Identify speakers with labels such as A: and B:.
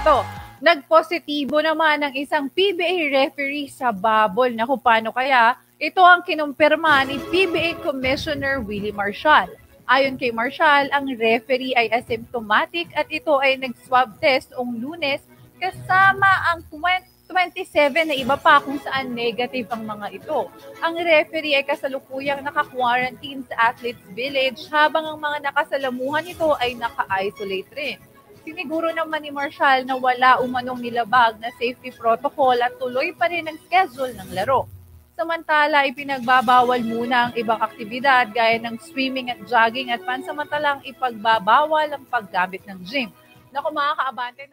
A: Eto, nagpositibo naman ang isang PBA referee sa babol. Na kung paano kaya, ito ang kinumpirma ni PBA Commissioner Willie Marshall. Ayon kay Marshall, ang referee ay asymptomatic at ito ay nag-swab test ong lunes kasama ang 20 27 na iba pa kung saan negative ang mga ito. Ang referee ay kasalukuyang naka-quarantine sa Athletes Village habang ang mga nakasalamuhan nito ay naka-isolate rin. Siniguro naman ni Marshall na wala umanong nilabag na safety protocol at tuloy pa rin ang schedule ng laro. Samantala, ipinagbabawal muna ang ibang aktibidad gaya ng swimming at jogging at pansamantalang ipagbabawal ang paggamit ng gym. Naku mga kaabante na